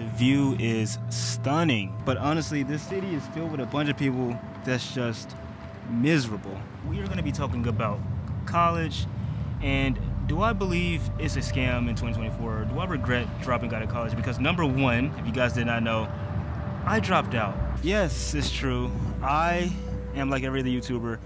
The view is stunning. But honestly, this city is filled with a bunch of people that's just miserable. We are going to be talking about college and do I believe it's a scam in 2024? Do I regret dropping out of college? Because number one, if you guys did not know, I dropped out. Yes, it's true. I am like every other YouTuber.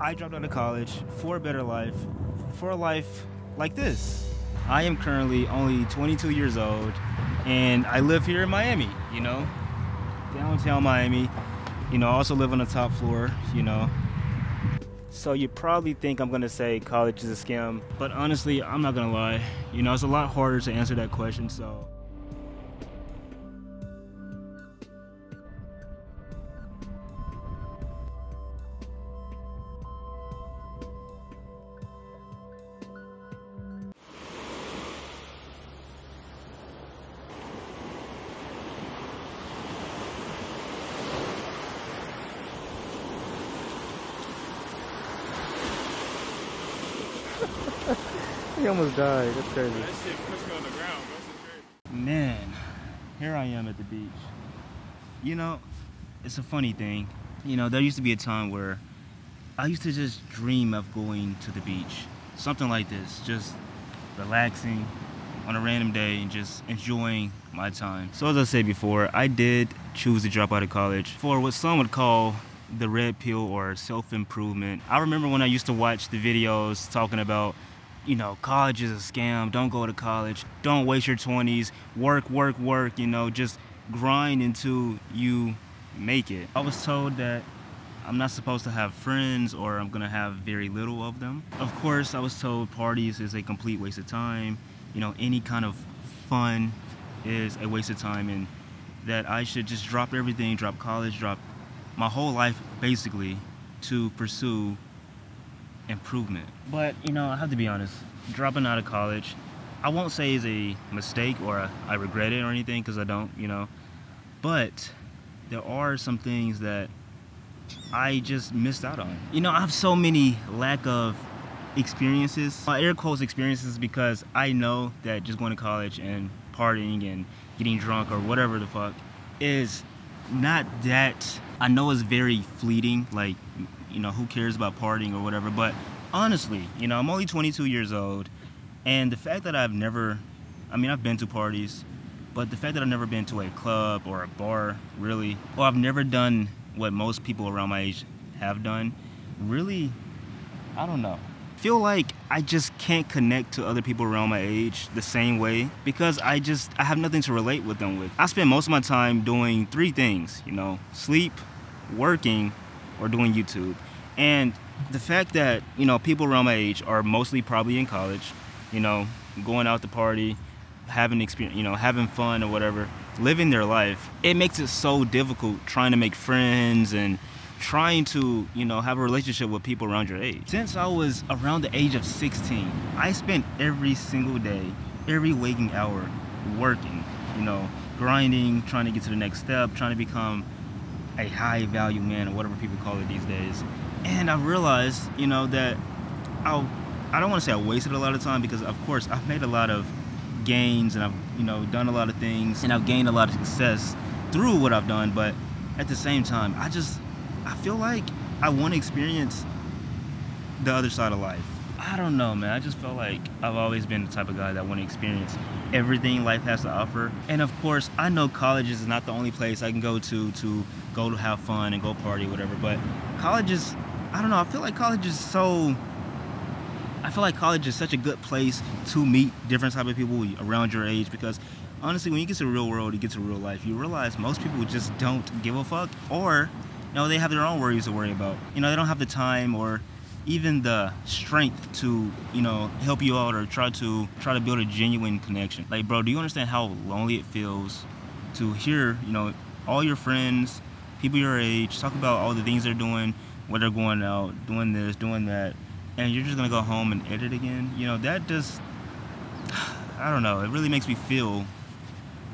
I dropped out of college for a better life, for a life like this. I am currently only 22 years old and I live here in Miami, you know, downtown Miami. You know, I also live on the top floor, you know. So you probably think I'm gonna say college is a scam, but honestly, I'm not gonna lie. You know, it's a lot harder to answer that question, so. He almost died. That's crazy. That shit pushed me on the ground. bro. Crazy. Man, here I am at the beach. You know, it's a funny thing. You know, there used to be a time where I used to just dream of going to the beach. Something like this, just relaxing on a random day and just enjoying my time. So as I said before, I did choose to drop out of college for what some would call the red pill or self-improvement. I remember when I used to watch the videos talking about you know, college is a scam. Don't go to college. Don't waste your 20s. Work, work, work. You know, just grind until you make it. I was told that I'm not supposed to have friends or I'm gonna have very little of them. Of course, I was told parties is a complete waste of time. You know, any kind of fun is a waste of time and that I should just drop everything, drop college, drop my whole life basically to pursue improvement. But, you know, I have to be honest, dropping out of college, I won't say is a mistake or I regret it or anything because I don't, you know. But there are some things that I just missed out on. You know, I have so many lack of experiences. My air quotes experiences because I know that just going to college and partying and getting drunk or whatever the fuck is not that I know it's very fleeting like you know who cares about partying or whatever but honestly you know I'm only 22 years old and the fact that I've never I mean I've been to parties but the fact that I've never been to a club or a bar really or I've never done what most people around my age have done really I don't know feel like I just can't connect to other people around my age the same way because I just I have nothing to relate with them with. I spend most of my time doing three things, you know, sleep, working, or doing YouTube. And the fact that, you know, people around my age are mostly probably in college, you know, going out to party, having experience, you know, having fun or whatever, living their life, it makes it so difficult trying to make friends and trying to, you know, have a relationship with people around your age. Since I was around the age of 16, I spent every single day, every waking hour working, you know, grinding, trying to get to the next step, trying to become a high value man or whatever people call it these days. And I realized, you know, that I I don't want to say I wasted a lot of time because of course I've made a lot of gains and I've, you know, done a lot of things and I've gained a lot of success through what I've done, but at the same time, I just I feel like I want to experience the other side of life. I don't know, man. I just felt like I've always been the type of guy that want to experience everything life has to offer. And of course, I know college is not the only place I can go to to go to have fun and go party, whatever. But college is, I don't know. I feel like college is so. I feel like college is such a good place to meet different type of people around your age because honestly, when you get to the real world, you get to real life, you realize most people just don't give a fuck or you know, they have their own worries to worry about. You know, they don't have the time or even the strength to, you know, help you out or try to try to build a genuine connection. Like, bro, do you understand how lonely it feels to hear, you know, all your friends, people your age, talk about all the things they're doing, where they're going out, doing this, doing that, and you're just gonna go home and edit again? You know, that just, I don't know, it really makes me feel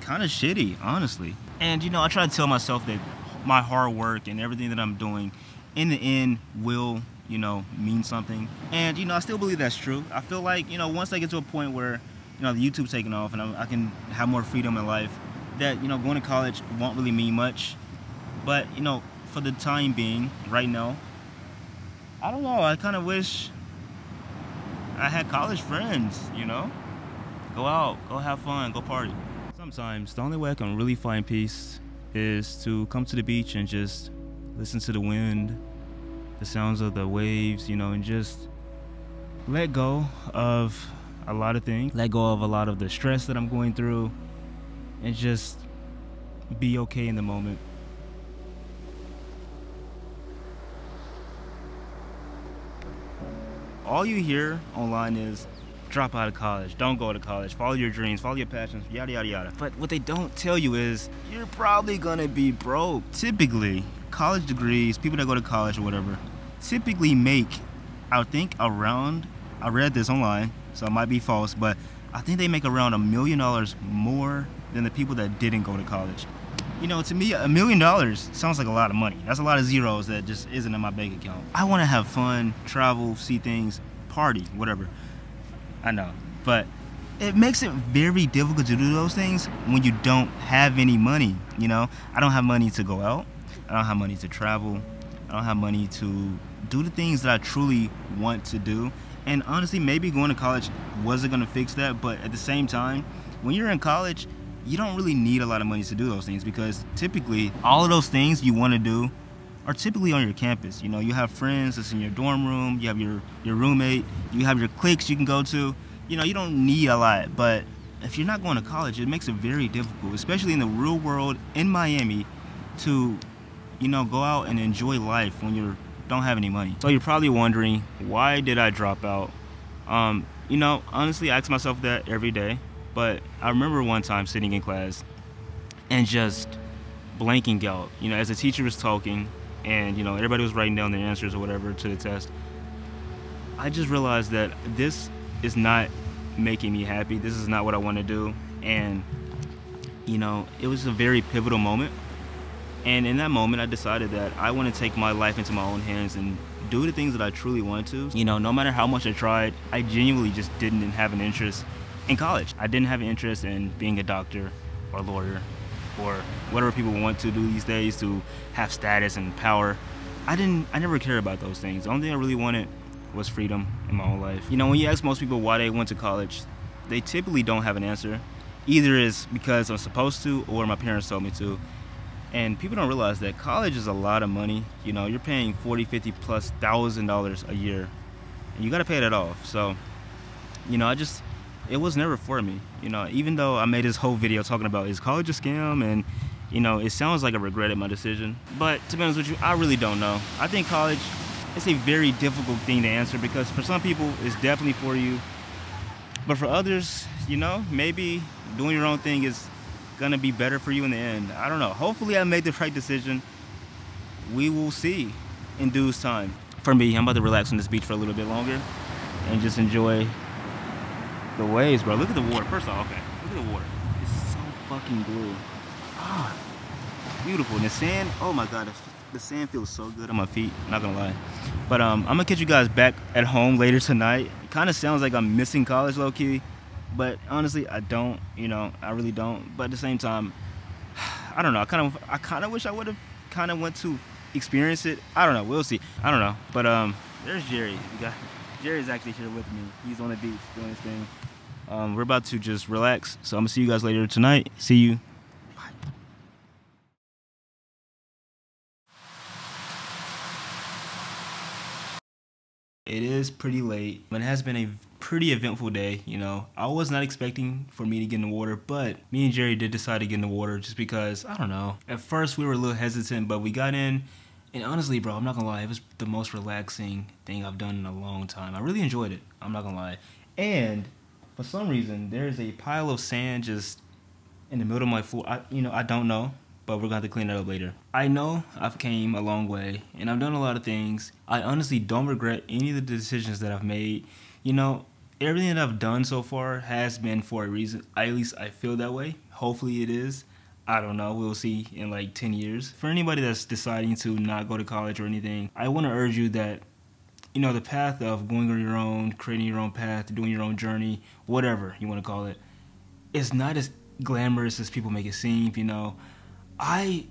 kind of shitty, honestly. And, you know, I try to tell myself that my hard work and everything that I'm doing in the end will, you know, mean something. And, you know, I still believe that's true. I feel like, you know, once I get to a point where, you know, the YouTube's taking off and I'm, i can have more freedom in life, that you know going to college won't really mean much, but you know for the time being, right now, I don't know. I kind of wish I had college friends. You know, go out, go have fun, go party. Sometimes the only way I can really find peace is to come to the beach and just listen to the wind, the sounds of the waves, you know, and just let go of a lot of things, let go of a lot of the stress that I'm going through, and just be okay in the moment. All you hear online is drop out of college, don't go to college, follow your dreams, follow your passions, yada yada yada. But what they don't tell you is you're probably gonna be broke. Typically, college degrees, people that go to college or whatever, typically make, I think, around, I read this online, so it might be false, but I think they make around a million dollars more than the people that didn't go to college. You know, to me, a million dollars sounds like a lot of money. That's a lot of zeros that just isn't in my bank account. I want to have fun, travel, see things, party, whatever. I know, but it makes it very difficult to do those things when you don't have any money. You know, I don't have money to go out. I don't have money to travel. I don't have money to do the things that I truly want to do. And honestly, maybe going to college wasn't going to fix that. But at the same time, when you're in college, you don't really need a lot of money to do those things because typically all of those things you want to do are typically on your campus. You know, you have friends that's in your dorm room, you have your, your roommate, you have your cliques you can go to. You know, you don't need a lot, but if you're not going to college, it makes it very difficult, especially in the real world in Miami, to, you know, go out and enjoy life when you don't have any money. So you're probably wondering, why did I drop out? Um, you know, honestly, I ask myself that every day. But I remember one time sitting in class and just blanking out. You know, as the teacher was talking and, you know, everybody was writing down their answers or whatever to the test, I just realized that this is not making me happy. This is not what I want to do. And, you know, it was a very pivotal moment. And in that moment, I decided that I want to take my life into my own hands and do the things that I truly want to. You know, no matter how much I tried, I genuinely just didn't have an interest in college. I didn't have an interest in being a doctor or a lawyer or whatever people want to do these days to have status and power. I didn't I never cared about those things. The only thing I really wanted was freedom in my own life. You know, when you ask most people why they went to college, they typically don't have an answer. Either is because I'm supposed to or my parents told me to. And people don't realize that college is a lot of money. You know, you're paying 40, 50 plus thousand dollars a year. And you gotta pay that off. So, you know, I just it was never for me. You know, even though I made this whole video talking about is college a scam and you know, it sounds like I regretted my decision. But to be honest with you, I really don't know. I think college it's a very difficult thing to answer because for some people it's definitely for you. But for others, you know, maybe doing your own thing is gonna be better for you in the end. I don't know. Hopefully I made the right decision. We will see in due time. For me, I'm about to relax on this beach for a little bit longer and just enjoy the waves, bro. Look at the water. First off, okay. Look at the water. It's so fucking blue. Ah, beautiful. And the sand, oh my god, the sand feels so good on my feet. Not gonna lie. But um, I'm gonna catch you guys back at home later tonight. It kind of sounds like I'm missing college, low key. But honestly, I don't. You know, I really don't. But at the same time, I don't know. I kind of, I kind of wish I would have kind of went to experience it. I don't know. We'll see. I don't know. But um, there's Jerry. Jerry's actually here with me. He's on the beach doing his thing. Um, we're about to just relax. So I'm gonna see you guys later tonight. See you. Bye. It is pretty late, but it has been a pretty eventful day, you know. I was not expecting for me to get in the water, but me and Jerry did decide to get in the water just because, I don't know. At first we were a little hesitant, but we got in and honestly, bro, I'm not gonna lie, it was the most relaxing thing I've done in a long time. I really enjoyed it. I'm not gonna lie. And for some reason, there's a pile of sand just in the middle of my floor. I, you know, I don't know, but we're have to clean that up later. I know I've came a long way, and I've done a lot of things. I honestly don't regret any of the decisions that I've made. You know, everything that I've done so far has been for a reason. At least I feel that way. Hopefully, it is. I don't know. We'll see in like 10 years. For anybody that's deciding to not go to college or anything, I want to urge you that, you know, the path of going on your own, creating your own path, doing your own journey, whatever you want to call it, it, is not as glamorous as people make it seem. You know, I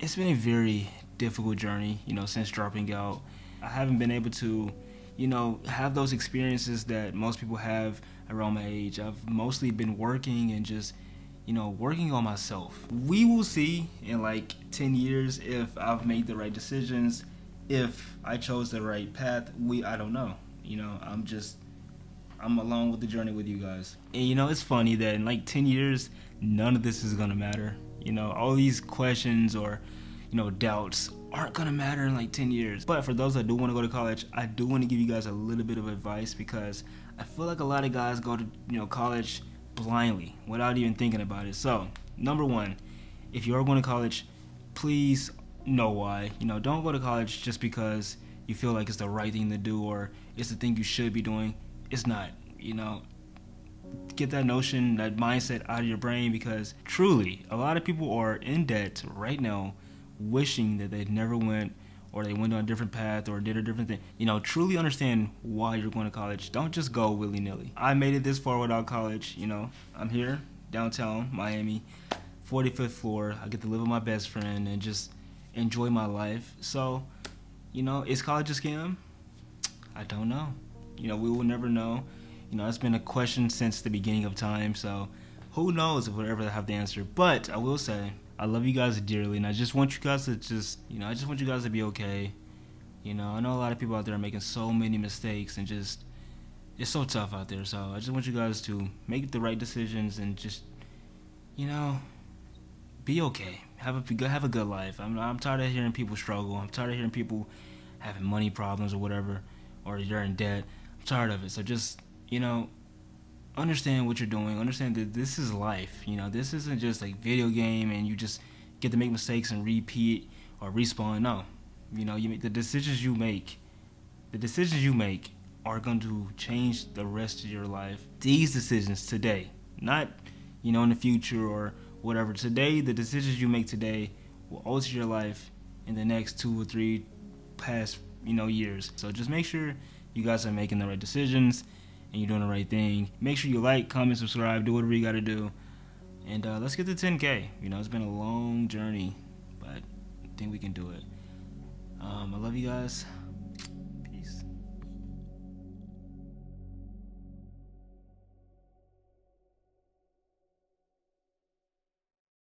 it's been a very difficult journey. You know, since dropping out, I haven't been able to, you know, have those experiences that most people have around my age. I've mostly been working and just you know, working on myself. We will see in like 10 years if I've made the right decisions, if I chose the right path. We I don't know. You know, I'm just I'm along with the journey with you guys. And you know, it's funny that in like 10 years, none of this is gonna matter. You know, all these questions or, you know, doubts aren't gonna matter in like 10 years. But for those that do wanna go to college, I do wanna give you guys a little bit of advice because I feel like a lot of guys go to, you know, college blindly without even thinking about it. So, number one, if you are going to college, please know why. You know, don't go to college just because you feel like it's the right thing to do or it's the thing you should be doing. It's not. You know, get that notion, that mindset out of your brain because truly, a lot of people are in debt right now, wishing that they never went or they went on a different path or did a different thing. You know, truly understand why you're going to college. Don't just go willy nilly. I made it this far without college. You know, I'm here, downtown Miami, 45th floor. I get to live with my best friend and just enjoy my life. So, you know, is college a scam? I don't know. You know, we will never know. You know, it's been a question since the beginning of time. So, who knows if we'll ever have the answer. But I will say, I love you guys dearly, and I just want you guys to just, you know, I just want you guys to be okay. You know, I know a lot of people out there are making so many mistakes and just, it's so tough out there. So I just want you guys to make the right decisions and just, you know, be okay. Have a have a good life. I'm I'm tired of hearing people struggle. I'm tired of hearing people having money problems or whatever, or you're in debt. I'm tired of it. So just, you know, understand what you're doing. Understand that this is life. You know, this isn't just like video game and you just get to make mistakes and repeat or respawn. No, you know, you make the decisions you make. The decisions you make are going to change the rest of your life. These decisions today, not you know in the future or whatever. Today, the decisions you make today will alter your life in the next two or three past you know years. So just make sure you guys are making the right decisions and you're doing the right thing. Make sure you like, comment, subscribe, do whatever you got to do. And uh, let's get to 10K. You know, it's been a long journey, but I think we can do it. Um, I love you guys.